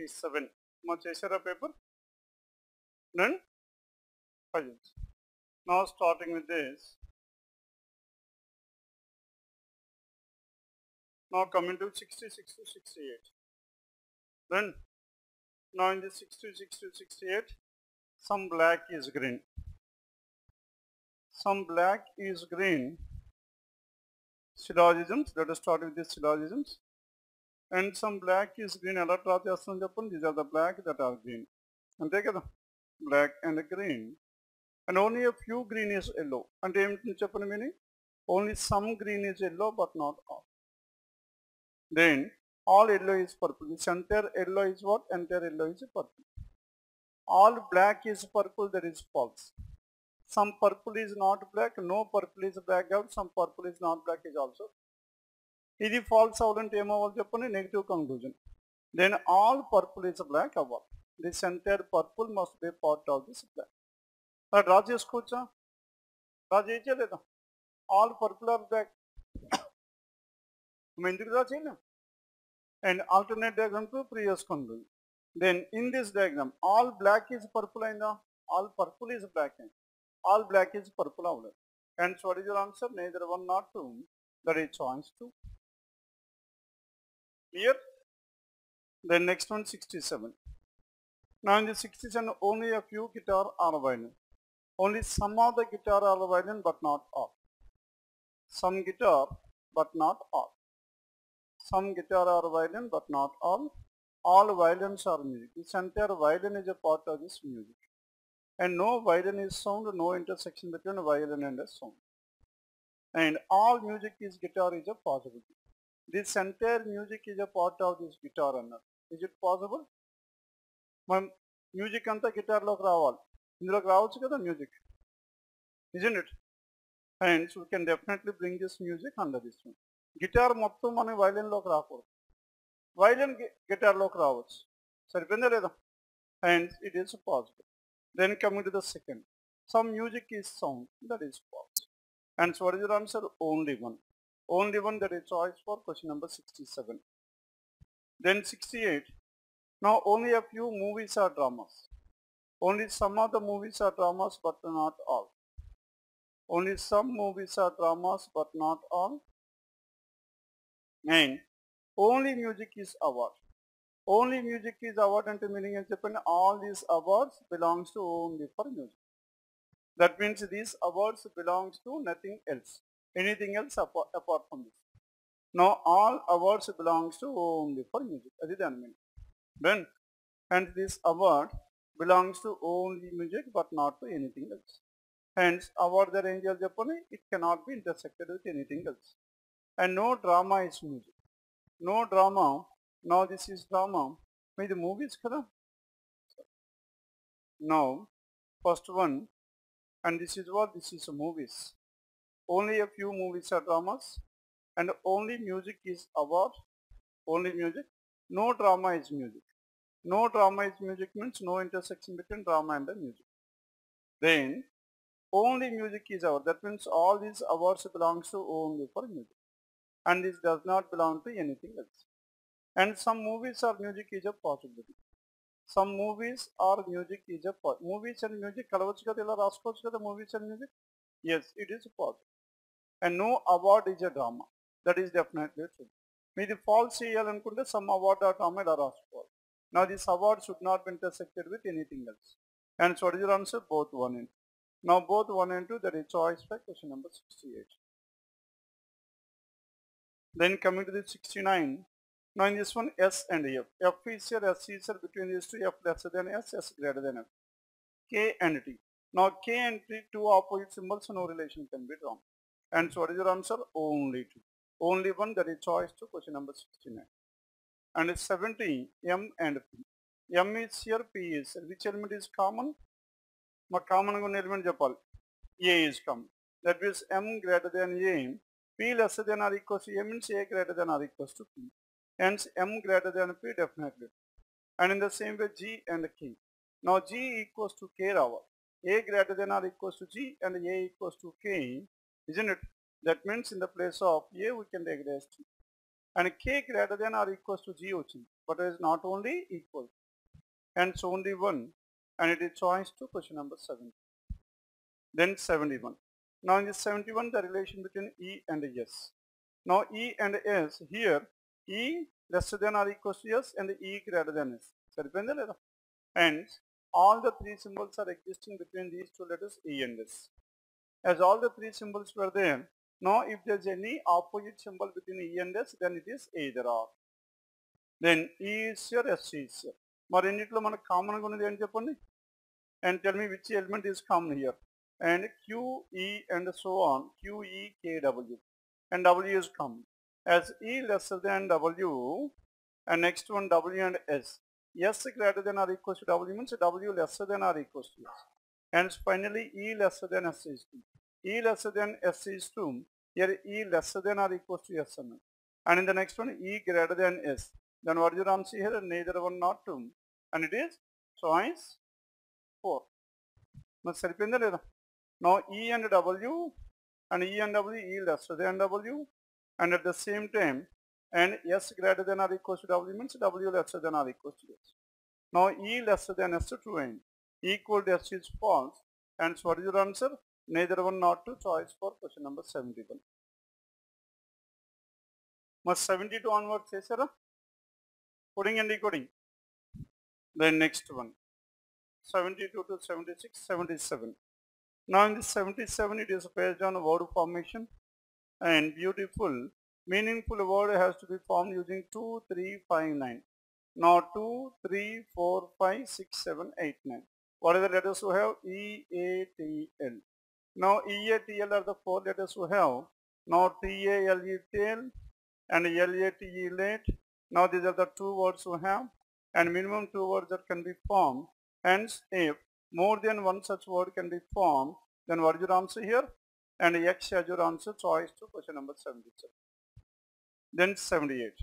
Fifty seven మా చేశారా paper then puzzles now starting with this now coming to 66 to 68 then now in this 66 to 68 some black is green some black is green syllogisms let us start with the syllogisms and some black is green ఎలా draw చేస్తాం చెప్పండి these are the black that are green అంతే కదా black and green and only a few green is yellow అంటే ఏమిటి చెప్పండి meaning only some green is yellow but not all then all yellow is purple. This entire yellow is what? Entire yellow is purple. All black is purple, that is false. Some purple is not black, no purple is black out, some purple is not black is also. ఇది false అవ్వాలంటే ఏమవ్వాలి చెప్పండి negative conclusion then all purple is black అవ్వాలి this entire purple must be part of this black అలా draw చేసుకోవచ్చా draw చేయొచ్చా లేదా all purple are black మనం ఎందుకు డ్రా చేయలేం and alternate diagram to previous conclusion then in this diagram all black is purple అయిందా all purple is black అయింది all black is purple అవ్వలేదు and what is your answer neither one not two that is choice two clear then next one 67 now in the 67 only a few guitar are violin only some of the guitar are violin but not all. Some guitar but not all. Some guitar are violin but not all. All violins are music. This entire violin is a part of this music. And no violin is sound no intersection between violin and a sound. And all music is guitar is a possibility This entire music is a part of this guitar అన్నారు. Is it possible? మనం music అంతా గిటార్లోకి రావాలి ఇందులోకి రావచ్చు కదా music isn't it and we can definitely bring this music under this one guitar మొత్తం మనం వైలిన్లోకి రాకూడదు వైలిన్ గిటార్లోకి రావచ్చు సరిపోయిందా లేదా and it is possible then coming to the second some music is sound that is possible and so what is your answer only one only one that is choice for question number 67 then 68 now only a few movies are dramas. Only some of the movies are dramas but not all. Only some movies are dramas but not all. And only music is award. Only music is award and meaning in Japan all these awards belongs to only for music. That means these awards belongs to nothing else anything else apart, apart from this. Now all awards belongs to only for music other than music. Then and this award belongs to only music but not to anything else. Hence award the range of Japani it cannot be intersected with anything else. And no drama is music. No drama. Now this is drama. May the movies color. Now first one and this is what this is movies Only a few movies are dramas, and only music is award. Only music. No drama is music. No drama is music means no intersection between drama and the music. Then only music is award. That means all these awards belongs to only for music. And this does not belong to anything else. And some movies or music is a possibility. Some movies or music is a po- movies and music కలవచ్చు కదా ఇలా రాసుకోవచ్చు కదా movies and music yes it is possible and no award is a drama that is definitely true మీది false చేయాలనుకుంటే some award ఆ drama ఇలా రాసుకోవాలి Now this award should not be intersected with anything else. And so what is your answer? Both 1 and 2. Now both 1 and 2 that is choice by question number 68. Then coming to the 69. Now in this one S and F. F is here, S is here between these two, F lesser than S, S greater than F. K and T. Now K and T, two opposite symbols, no relation can be drawn. And so what is your answer? Only 2. Only one that is choice to question number 69 and 70 m and p m is here p is here. which element is common మా common గా ఉన్న element చెప్పాలి ఏ is common that means M greater than A P less than or equals A means A greater than or equals to P hence m greater than p definitely and in the same way g and k now g equals to k రావాలి a greater than or equals to g and a equals to k isn't it that means in the place of a we can take it as t and k greater than or equals to g వచ్చింది but it is not only equal. Hence only one and it is choice to question number 7. Then 71. Now in this 71 the relation between E and S. Now E and S here E lesser than or equal to S and E greater than S. సరిపోయిందా లేదా Hence all the three symbols are existing between these two letters E and S. As all the three symbols were there, now if there is any opposite symbol between E and S, then it is either or. Then E is here, S is here. మరి రెండిట్లో మనకు కామన్గా ఉన్నది ఏంటి చెప్పండి and tell me which element is common here and QE and so on QE కేడబ్ల్యూ and W is common as ఈ lesser than W and next one W and yes S greater than or equals to W means W lesser than or equals to S. and finally, E lesser than S is 2. E lesser than S is 2. Here E lesser than or equals to SMN. And in the next one, E greater than S. Then what is your answer here? Neither one not 2. And it is choice 4. Now, E and W and E and W, E lesser than W. And at the same time, and S greater than or equals to W means W lesser than or equals to S. Now E lesser than S to end equal to S is false. And so what is your answer? Neither one nor two choice for question number 71. Must 72 onwards, sir? Coding and decoding. Then next one. 72 to 76, 77. Now in the 77 it is based on word formation and beautiful, meaningful word has to be formed using 2, 3, 5, 9. Now 2, 3, 4, 5, 6, 7, 8, 9. What are the letters we have? E, A, T, L. Now E, A, T, L are the four letters we have. Now T, A, L, E, tail and L, A, T, E, late. Now these are the two words we have and minimum two words that can be formed. Hence if more than one such word can be formed, then what is your answer here? And X as your answer choice to question number 77 then 78.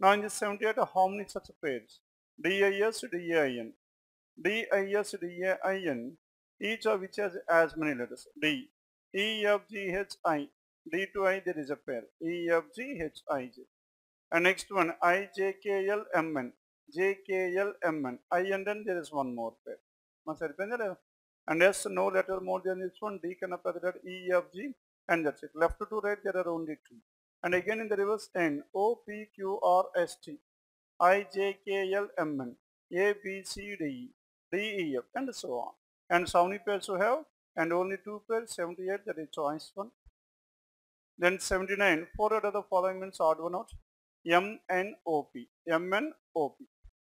Now in this 78, how many such pairs? DIS. DIS, DAIN, each of which has as many letters. D, E, F, G, H, I. D to I, there is a pair. E, F, G, H, I, J. And next one, I, J, K, L, M, N. J, K, L, M, N. I and then there is one more pair. And S, no letter more than this one. D can appear that E, F, G, and that's it. Left to right, there are only two and again in the reverse end O P Q R S T I J K L M N A B C D E D E F and so on. And so many pairs you have and only two pairs 78 that is choice one. Then 79 four out of the following means odd one out M N O P M N O P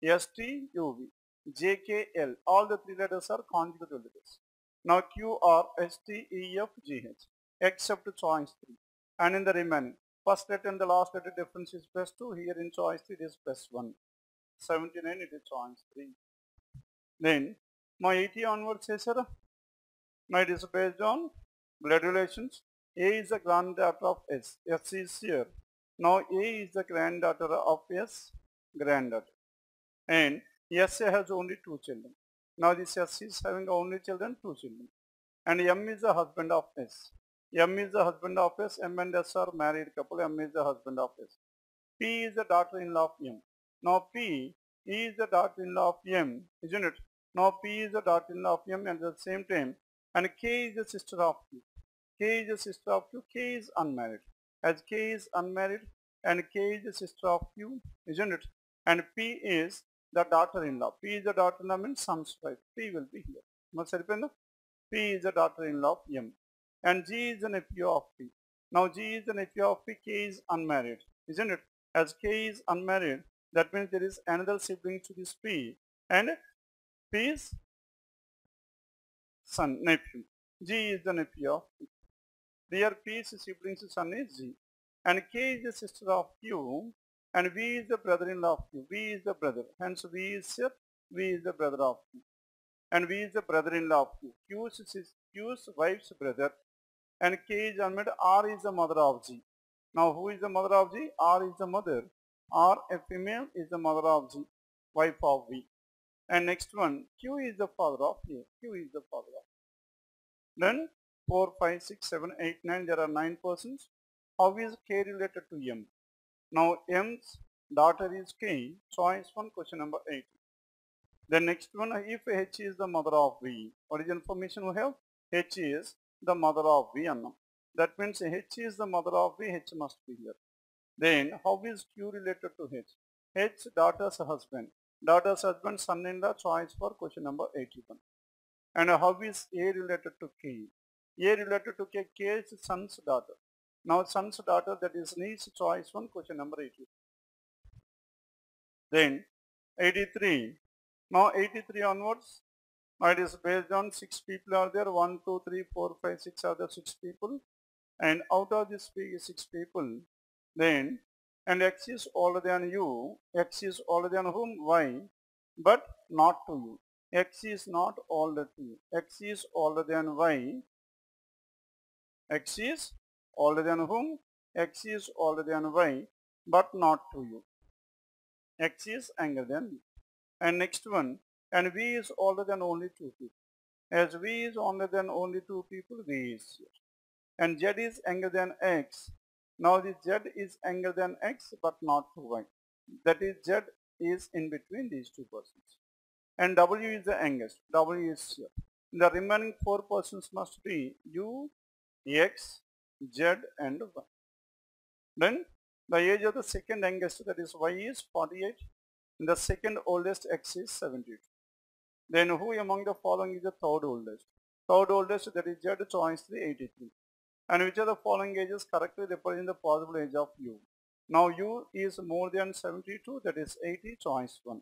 S T U V J K L all the three letters are conjugative letters. Now Q R S T E F G H except choice 3 and in the remaining first letter and the last letter difference is plus 2 here in choice 3 it is plus 1 79 it is choice 3 then my ET onward sensor it is based on gradulations. A is the granddaughter of S. S is here. Now A is the granddaughter of S, granddaughter. And S has only two children. Now this S is having only children, two children. And M is the husband of S. M is the husband of S. M and S are married couple. M is the husband of S. P is the daughter-in-law of M. Now P is the daughter-in-law of M, isn't it? Now P is the daughter of M and at the same time and K is the sister of Q. K is the sister of Q. K is unmarried. As K is unmarried and K is the sister of Q, isn't it? And P is the daughter-in-law. P is the daughter-in-law means son's wife. P will be here. Must P is the daughter-in-law of M. And G is the nephew of P. Now G is the nephew of P. K is unmarried, isn't it? As K is unmarried, that means there is another sibling to this P. And P son, nephew. G is the nephew of P. P's sibling's son is G and K is the sister of Q and V is the brother-in-law of Q. V is the brother, hence V is here, V is the brother of Q and V is the brother-in-law of Q. Q's, is Q's wife's brother and K is unmarried, R is the mother of G. Now who is the mother of G? R is the mother. R, a female, is the mother of G, wife of V. And next one, Q is the father of A. Q is the father of Then 4, 5, 6, 7, 8, 9, there are 9 persons. How is K related to M? Now M's daughter is K, choice 1, question number 8. The next one, if H is the mother of V, what is information we have? H is the mother of V annum. That means H is the mother of V, H must be here. Then how is Q related to H? H daughter's husband. Daughter's husband, son-in-law, choice for question number 81. And how is A related to K? A related to K, K is son's daughter. Now son's daughter that is niece choice one question number 80. Then 83. Now 83 onwards. Now it is based on 6 people are there. 1, 2, 3, 4, 5, 6 are the 6 people. And out of these 6 people, then and x is older than you, x is older than whom? y, but not to you. x is not older to you. x is older than y, x is older than whom? x is older than y, but not to you. x is younger than you. And next one, and v is older than only two people. As v is older than only two people, v is here. And z is younger than x, now the z is younger than x but not y. That is z is in between these two persons. And w is the youngest. w is here. The remaining four persons must be u, x, z and y. Then the age of the second youngest that is y is 48. The second oldest x is 72. Then who among the following is the third oldest? Third oldest that is z choice 3 83 and which of the following ages correctly represent the possible age of u. Now u is more than 72 that is 80 choice 1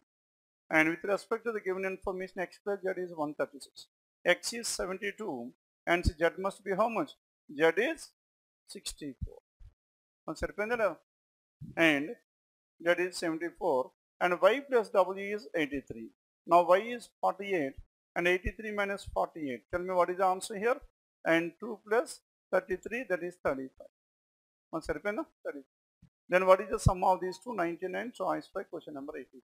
and with respect to the given information x plus z is 136 x is 72 and z must be how much? Z is 64 and z is 74 and y plus w is 83 now y is 48 and 83 minus 48 tell me what is the answer here? And 2 plus 33 that is 35 once no 35 then what is the sum of these two? 99 so i strike question number 80